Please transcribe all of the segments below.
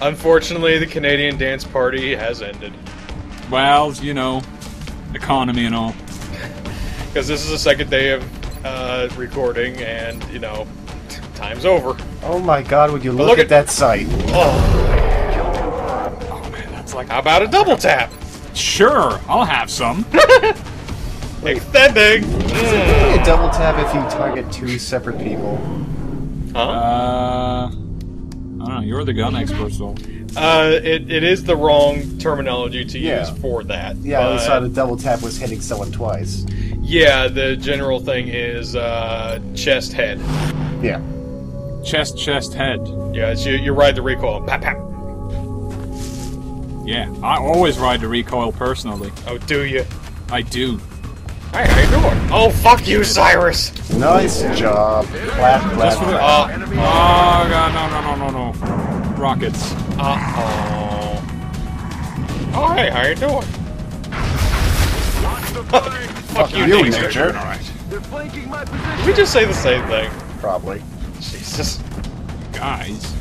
Unfortunately, the Canadian dance party has ended. Well, you know, economy and all. Because this is the second day of uh, recording, and, you know, time's over. Oh my god, would you look, look at, at- that site? Oh, Oh man, that's like. how about a double tap? Sure, I'll have some. Extending! Maybe a double tap if you target two separate people. Huh? Uh, I don't know. You're the gun expert, so. Uh, it, it is the wrong terminology to Yeah. use for that. Yeah, I but- saw the double tap was hitting someone twice. Yeah, the general thing is uh, chest head. Yeah. Chest, chest, head. Yeah, it's you, you ride the recoil. Pap, pap. Yeah, I always ride the recoil personally. Oh, do you? I do. Hey, how you doing? Oh, fuck you, Cyrus! Nice job. Clap, clap, Just for the- clap. Uh, Oh god, no, no, no, no, no. Rockets. uh-oh. Oh, hey, how you doing? Fuck you, you, Daisy. Major. They're flanking my position. Did we just say the same thing? Probably. Jesus. Guys.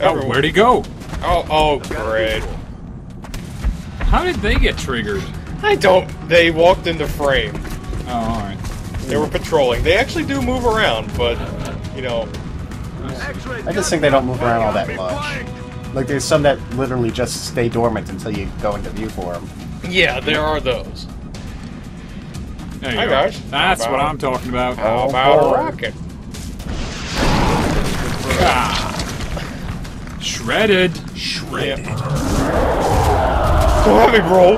Oh, where'd he go? Oh, oh, great. How did they get triggered? I don't. They walked into frame. Oh, alright. They were patrolling. They actually do move around, but, you know, I just think they don't move around all that much. Like, there's some that literally just stay dormant until you go into view for them. yeah, there are those. There you Hi, go. guys. That's what I'm talking about. How Oh, about boy. a rocket? Ah. Shredded. Shredded. Go at me, bro.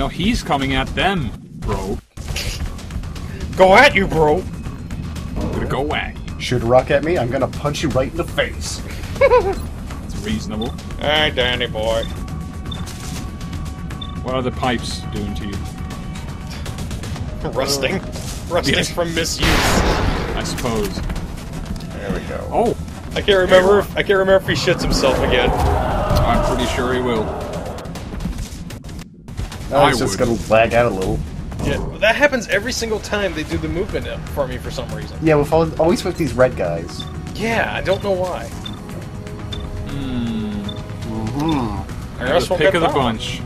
No, he's coming at them, bro. Go at you, bro. I'm gonna go at you. Shoot a rock at me, I'm gonna punch you right in the face. It's reasonable. Hey, Danny boy. What are the pipes doing to you? Rusting. Rusting Yes. from misuse. I suppose. There we go. Oh, I can't remember. If, I can't remember if he shits himself again. I'm pretty sure he will. I I just would. gonna lag out a little. Yeah, that happens every single time they do the movement up for me for some reason. Yeah, with all, always with these red guys. Yeah, I don't know why. Hmm. I They're just the won't pick get of the that bunch.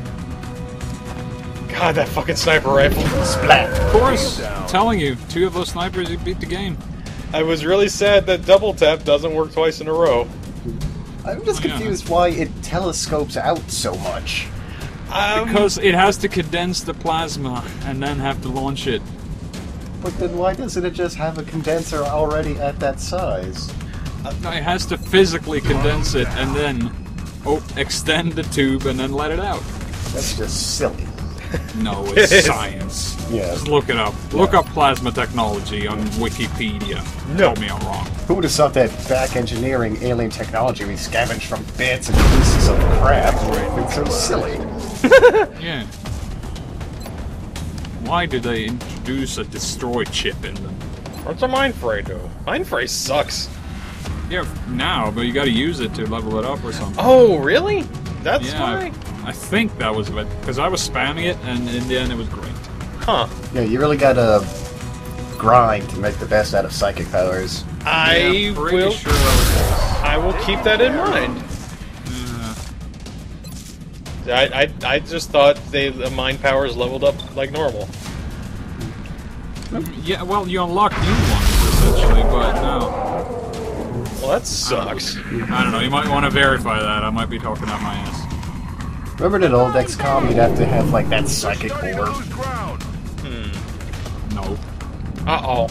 God, that fucking sniper rifle. Splat. Of course, I'm telling you, two of those snipers, you beat the game. I was really sad that double tap doesn't work twice in a row. I'm just Yeah. confused why it telescopes out so much. Um, Because it has to condense the plasma and then have to launch it. But then why doesn't it just have a condenser already at that size? No, it has to physically condense it and then oh, extend the tube and then let it out. That's just silly. No, it's is. science. Yeah. Just look it up. Look up plasma technology on Wikipedia. No. Tell me I'm wrong. Who would have thought that back engineering alien technology we scavenge from bits and pieces of crap? It's so silly. Yeah. Why did they introduce a destroy chip in them? what's a mind fray do? Mind fray sucks. Yeah, now, but you gotta use it to level it up or something. Oh, really? That's yeah, why? I, I think that was it. Because I was spamming it, and in the end, it was great. Huh. Yeah, you really gotta grind to make the best out of psychic powers. I Yeah, will. sure that I will keep that in mind. was I, I, I just thought they the mind powers leveled up like normal. Yeah, well, you unlock new ones, essentially, but no. Well, that sucks. I don't know, you might want to verify that. I might be talking out my ass. Remember that old XCOM? You'd have to have like that psychic Study orb. those ground. No. Uh oh.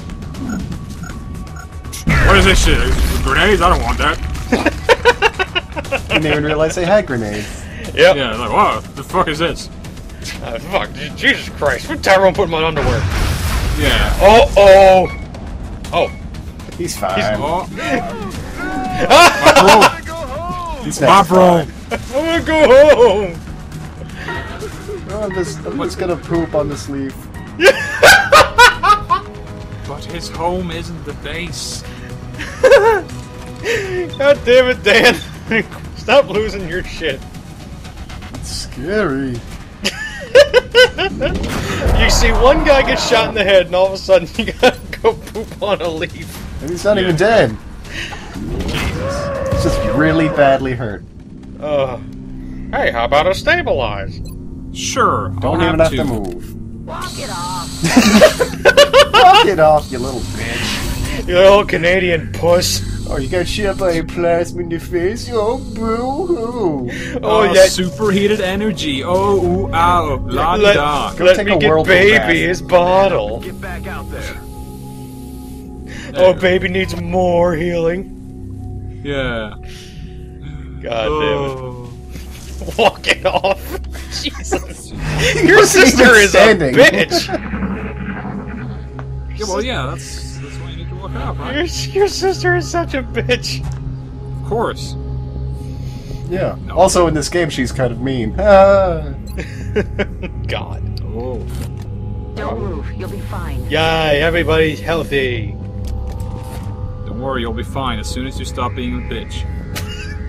What is this shit? Grenades? I don't want that. Didn't even realize they had grenades. Yep. Yeah, like, wow, the fuck is this? Uh, fuck. Jesus Christ. What Tyrone put in my underwear? Yeah. Oh, oh. Oh. He's fine. Oh, Go home. He's my bro. I'm gonna go home. Oh, I'm just, I'm just gonna poop on this leaf. But his home isn't the base. God damn it, Dan. Stop losing your shit. It's scary. You see one guy get shot in the head, and all of a sudden you gotta go poop on a leaf. And he's not Yeah. even dead. Just really badly hurt. Uh, hey, how about a stabilize? Sure. Don't I'll even have to. to move. Walk it off. Knock it off, you little bitch. You little Canadian puss. Oh, you got shit by a plasma in your face? Oh, boo hoo. Oh, Oh, yeah. superheated energy. Oh, ooh, ow, la Let, da. Go let take me a get whirlpool baby his bottle. Get back out there. Oh, baby needs more healing. Yeah. God Oh. damn it. Walk it off. Jesus. Your wasn't sister is standing. a bitch. Yeah, well, yeah, that's that's why you need to walk out, right? Your, your sister is such a bitch. Of course. Yeah. Also, in this game, she's kind of mean. Ah. God. Oh. Don't move. You'll be fine. Yay, everybody's healthy. Don't worry, you'll be fine as soon as you stop being a bitch.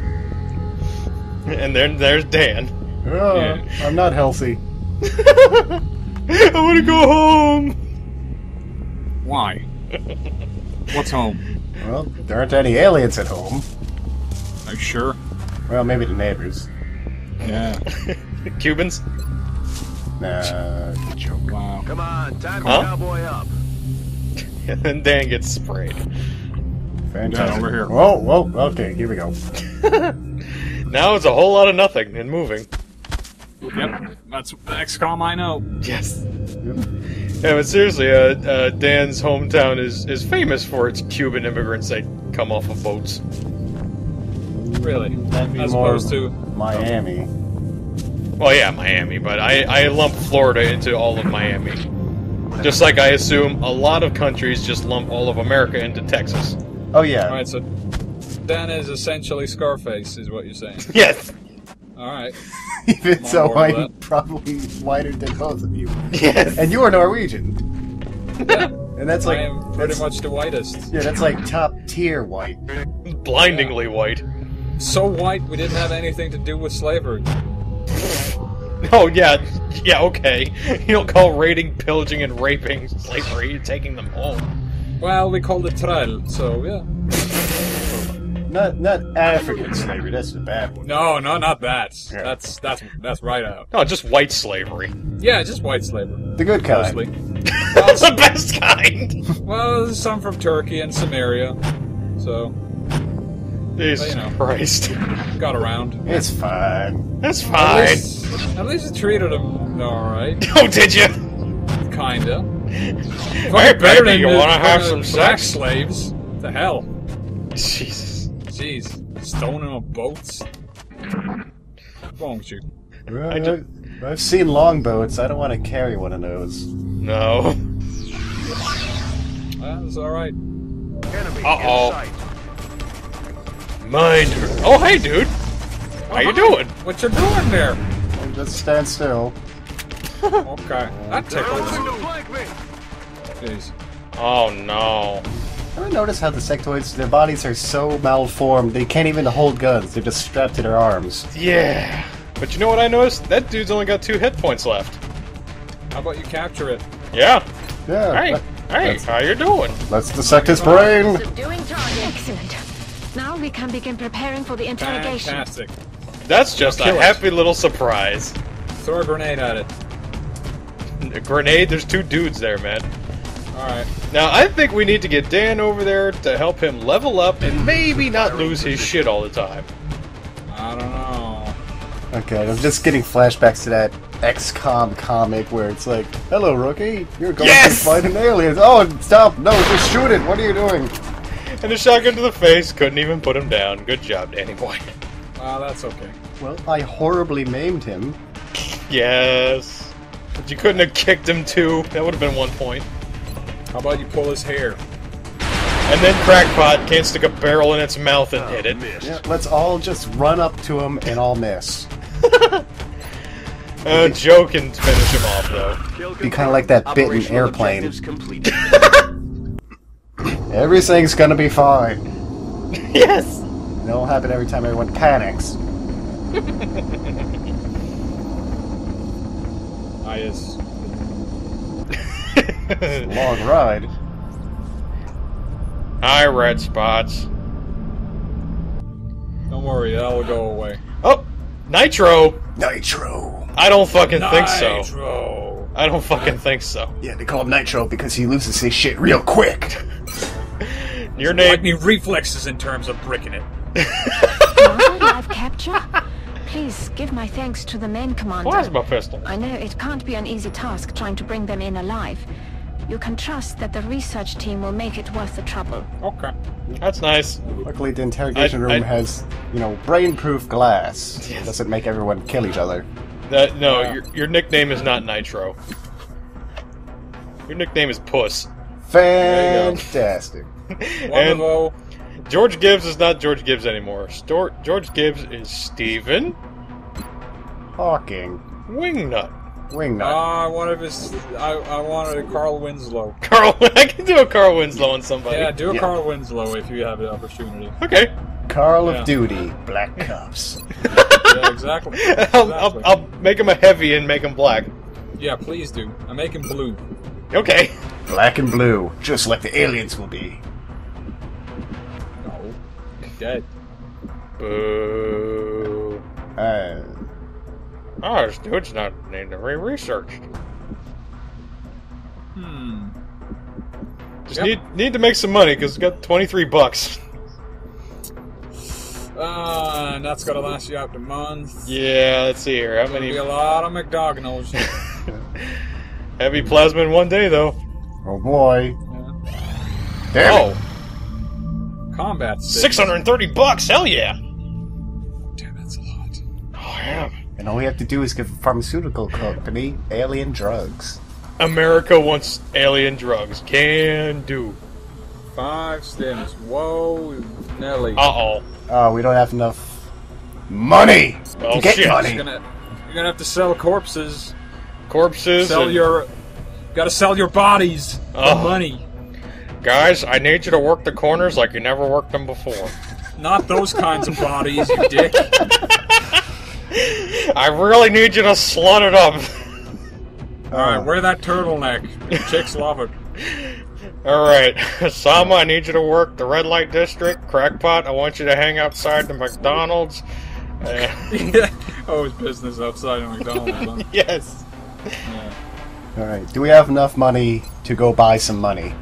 And then there's Dan. Ah, Yeah. I'm not healthy. I want to go home. Why? What's home? Well, there aren't any aliens at home. Are you sure? Well, maybe the neighbors. Yeah. Cubans? Nah, good joke. Wow. Come on, time to Huh? cowboy up. And then Dan gets sprayed. Fantastic. over here. Whoa, whoa, okay, here we go. Now it's a whole lot of nothing and moving. Yep. That's XCOM I know. Yes. Yeah, but seriously, uh, uh, Dan's hometown is, is famous for its Cuban immigrants that come off of boats. Really. That'd be As more opposed to. Miami. Well, yeah, Miami, but I, I lump Florida into all of Miami. Just like I assume a lot of countries just lump all of America into Texas. Oh, yeah. Alright, so. Dan is essentially Scarface, is what you're saying. Yes. Alright. Even on so, I'm probably whiter than both of you. Yes. And you are Norwegian. Yeah. And that's like. I am pretty that's- much the whitest. Yeah, that's like top tier white. Blindingly white. So white, we didn't have anything to do with slavery. Oh, yeah. Yeah, okay. You don't call raiding, pillaging, and raping slavery. You're taking them home. Well, we called it trail, so yeah. Not not African slavery, that's the bad one. No, no, not that. Yeah. That's that's that's right out. No, just white slavery. Yeah, just white slavery, The good kind. mostly. That's the best kind. Well, some from Turkey and Samaria, so Jesus you know. Christ. got around. It's fine. That's At fine. least, at least it treated them all right, Oh, did you? kinda. Hey, baby, you want to have some sex? slaves? The hell, Jesus. jeez, stoning on boats. Won't you? Well, ju- I've seen longboats. I don't want to carry one of those. No. That's all right. Enemy Uh-oh. in sight. Mind her. Oh, hey, dude. How you doing? What you doing there? Just stand still. Okay, that tickles. Opening to flank me. Jeez. Oh, no. Ever notice how the sectoids, their bodies are so malformed, they can't even hold guns. They're just strapped to their arms. Yeah. But you know what I noticed? That dude's only got two hit points left. How about you capture it? Yeah. Yeah. Hey. that- Hey, that's- how you doing? Let's dissect his brain. Subduing target. Excellent. Now we can begin preparing for the interrogation. Fantastic. That's just a it. happy little surprise. Throw a grenade at it. A grenade? There's two dudes there, man. All right. Now, I think we need to get Dan over there to help him level up and maybe not lose his shit all the time. I don't know. Okay, I'm just getting flashbacks to that XCOM comic where it's like, "Hello, rookie. You're going Yes! to fight an alien." Oh, stop! No, just shoot it. What are you doing? And a shotgun to the face couldn't even put him down. Good job, Danny boy. Well, ah, that's okay. Well, I horribly maimed him. Yes. But you couldn't have kicked him too. That would have been one point. How about you pull his hair? And then Crackpot can't stick a barrel in its mouth and hit it. Missed. Yeah, let's all just run up to him and all miss. Uh, Joe can finish him off though. Be kinda like that bit in Airplane. Everything's gonna be fine. Yes. It'll happen every time everyone panics. I yes. Long ride. Hi, red spots. Don't worry, that'll go away. Oh, Nitro. Nitro. I don't fucking think so. Nitro. I don't fucking think so. Yeah, they call him Nitro because he loses his shit real quick. Your name. Lightning reflexes in terms of bricking it. Commander, live capture? Please give my thanks to the men, Commander. Plasma pistol. I know it can't be an easy task trying to bring them in alive. You can trust that the research team will make it worth the trouble. Okay. That's nice. Luckily, the interrogation I- room I- has, you know, brain-proof glass. Yes. Doesn't make everyone kill each other. That no, Yeah. your, your nickname is not Nitro. Your nickname is Puss. There you. Fantastic. And Wonderful. George Gibbs is not George Gibbs anymore. Stor- George Gibbs is Stephen Hawking. Wingnut. Wingnut. Ah, I wanted his. I, I wanted a Carl Winslow. Carl, I can do a Carl Winslow on somebody. Yeah, do a Yeah. Carl Winslow if you have the opportunity. Okay. Carl yeah. of Duty. Black Cups. Yeah, exactly. I'll, I'll, I'll make him a heavy and make him black. Yeah, please do. I make him blue. Okay. Black and blue. Just like the aliens will be. No. Dead. Boo. Uh, Oh, this dude's not need to be researched. Hmm. Just Yep. need need to make some money because it's got twenty three bucks. Uh, and that's gonna last you out the month. Yeah, let's see here. How Gonna many be a lot of McDonald's. heavy plasma in one day though? oh boy. Yeah. Damn Oh. Combat 630 bucks. Hell yeah. Damn, that's a lot. Oh yeah. And all we have to do is give a pharmaceutical company alien drugs. America wants alien drugs. Can do. Five stems. Whoa, Nelly. Uh oh. Oh, we don't have enough money Oh, to get shit. money. You're gonna, you're gonna have to sell corpses. Corpses. Sell and- your. Gotta sell your bodies for Oh. money. Guys, I need you to work the corners like you never worked them before. Not those kinds of bodies, you dick. I really need you to slut it up. Alright, wear that turtleneck. Chicks love it. Alright, Sama, I need you to work the red light district. Crackpot, I want you to hang outside the McDonald's. Oh, it's business outside of McDonald's. Huh? yes. Yeah. All right. Do we have enough money to go buy some money?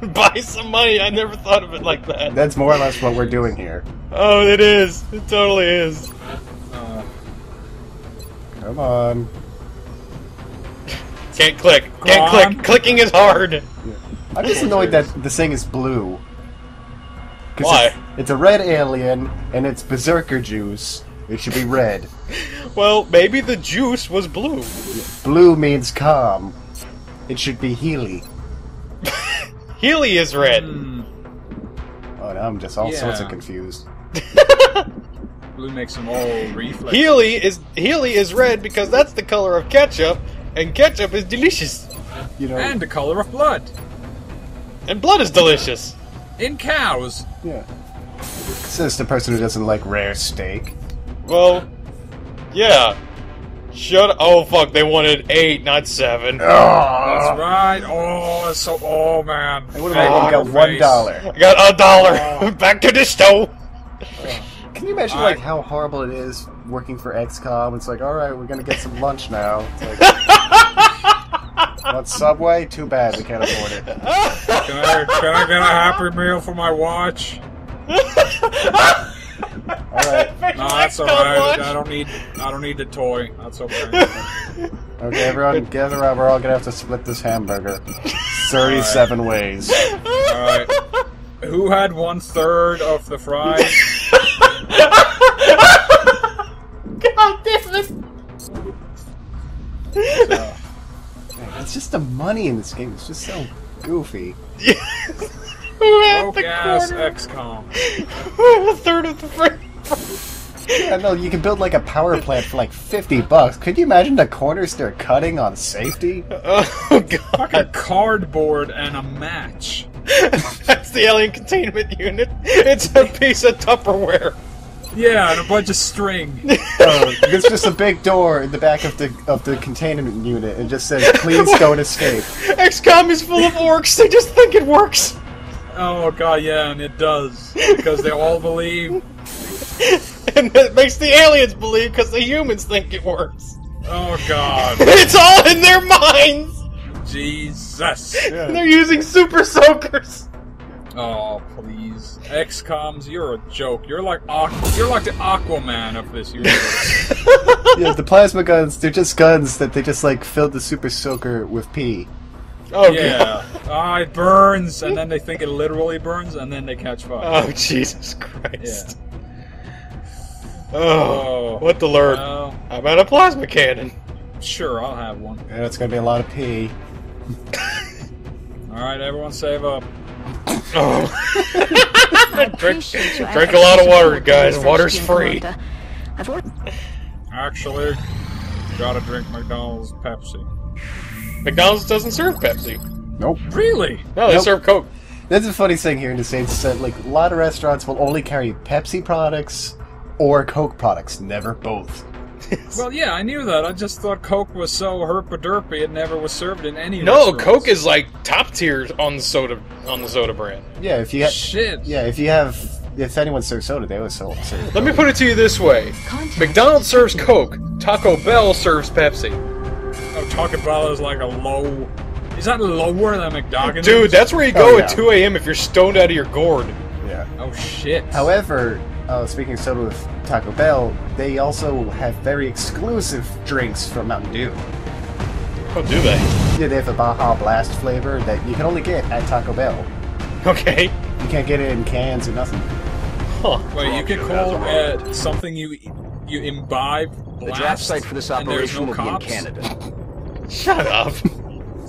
Buy some money. I never thought of it like that. That's more or less what we're doing here. Oh, it is. It totally is. Uh, Come on. Can't click. Go Can't on. click. Clicking is hard. I'm just annoyed that the thing is blue. Why? It's, it's a red alien and it's berserker juice. It should be red. Well, maybe the juice was blue. Blue means calm. It should be Healy. Healy is red. hmm, Oh, now I'm just all sorts of confused. blue makes them all reflex. Healy is Healy is red because that's the color of ketchup, and ketchup is delicious, You know, And the color of blood. and blood is delicious. In cows. yeah. Says the person who doesn't like rare steak. Well, yeah. Shut. Oh fuck! They wanted eight, not seven. Ah. That's right. Oh, that's so. Oh, man. I would have only got Face. one dollar. I got a dollar. Oh. Back to the stove. Can you imagine I- like how horrible it is working for XCOM? It's like, all right, we're gonna get some lunch now. It's like, want Subway? Too bad, we can't afford it. Can I, can I get a happy meal for my watch? All right, No, that's alright. I don't need. I don't need the toy. That's okay. okay, everyone, gather around. We're all gonna have to split this hamburger. Thirty-seven ways. Alright. Who had one third of the fries? God damn it! It's just the money in this game. It's just so goofy. Who had Broke the ass corner? XCOM. Who had a third of the frame? Yeah, no, you can build like a power plant for like fifty bucks. Could you imagine the corners they're cutting on safety? Oh A god! cardboard and a match. That's the alien containment unit. It's a piece of Tupperware. Yeah, and a bunch of string. Uh, There's just a big door in the back of the of the containment unit. It just says, "Please don't escape." XCOM is full of orcs. They just think it works. Oh god, yeah, and it does because they all believe. and it makes the aliens believe because the humans think it works. Oh god, It's all in their minds. Jesus. And they're using super soakers. Oh please, XComs, you're a joke. You're like Aqu- you're like the Aquaman of this universe. Yeah, the plasma guns, they're just guns that they just like filled the super soaker with pee. Oh yeah, god. ah, it burns, and then they think it literally burns, and then they catch fire. Oh Jesus Christ. Oh, Oh. what to learn? Well, How about a plasma cannon? sure, I'll have one. Yeah, it's gonna be a lot of pee. All right, everyone, save up. Oh. drink, Appreciate your drink a efforts lot to of water, support the guys. research Water's team, free. Commander. I've al- Actually, gotta drink McDonald's Pepsi. McDonald's doesn't serve Pepsi. Nope. Really? No, they Nope. serve Coke. That's a funny thing here in the States is that like a lot of restaurants will only carry Pepsi products or Coke products, never both. Well, yeah, I knew that. I just thought Coke was so herpaderpy it never was served in any. No, restaurants. Coke is like top tier on the soda on the soda brand. Yeah, if you ha- shit. yeah, if you have if anyone serves soda, they always sell. serve Let me Coke. put it to you this way: McDonald's serves Coke, Taco Bell serves Pepsi. Oh, Taco Bell is like a low. Is that lower than McDonald's? Dude, that's where you Oh, go yeah. at 2 a.m. if you're stoned out of your gourd. Yeah. Oh shit. However, uh, speaking of soda with Taco Bell, they also have very exclusive drinks from Mountain Dew. Oh, do they? Yeah, they have a Baja Blast flavor that you can only get at Taco Bell. Okay. You can't get it in cans or nothing. Huh. Wait, you can call uh, something you you imbibe. The draft site for this operation no will be in? Canada. Shut up.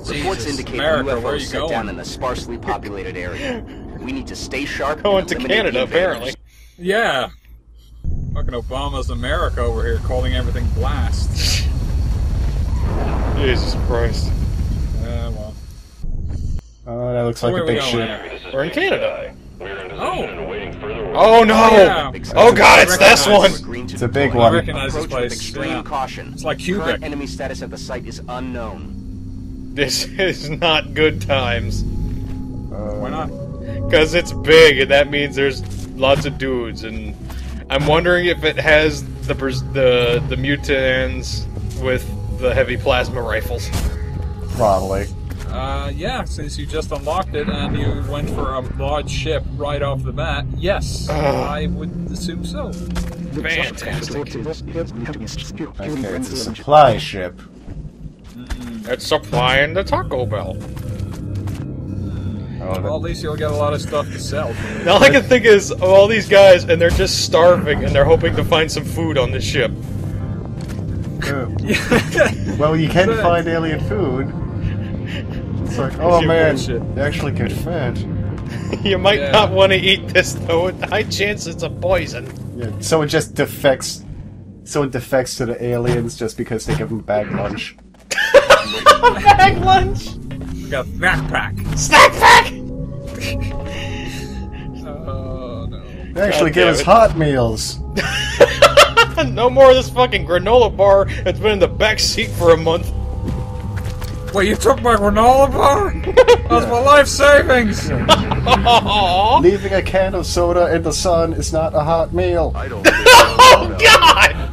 Reports indicate America, a where UFO set going? down in a sparsely populated area. We need to stay sharp. Going and to Canada, the apparently. Yeah. Fucking Obama's America over here calling everything blast. Jesus Christ. Yeah, well. Oh, that looks So like a big going ship. We're in Canada. Oh, Oh no! Oh, yeah. Oh god, it's this one! It's a big one. I recognize this place. extreme Yeah. caution. It's like Current Cubic. enemy status at the site is unknown. This is not good times. Why not? Because it's big, and that means there's lots of dudes, and I'm wondering if it has the the the mutants with the heavy plasma rifles. Probably. Uh, yeah, since you just unlocked it and you went for a large ship right off the bat, yes, I would assume so. Fantastic. Okay, it's a supply ship. It's supplying the Taco Bell. Oh, Well, at least you'll get a lot of stuff to sell. Now all I can think is of all these guys, and they're just starving, and they're hoping to find some food on this ship. that- well, you can find alien food. It's like, oh man, bullshit. they actually get fed. You might Yeah. not want to eat this though. With high chance it's a poison. Yeah, someone just defects. Someone defects to the aliens just because they give them bag lunch. Bag lunch. We got backpack. Snack pack. Oh no. They actually God give us hot meals. no more of this fucking granola bar that's been in the back seat for a month. Wait, you took my granola bar? That That's my life savings. Leaving a can of soda in the sun is not a hot meal. I don't Oh God!